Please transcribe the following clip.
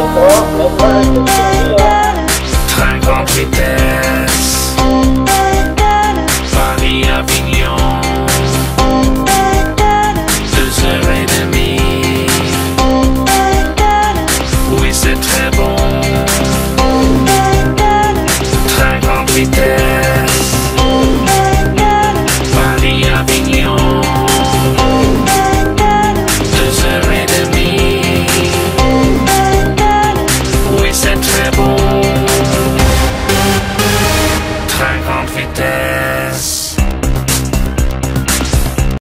le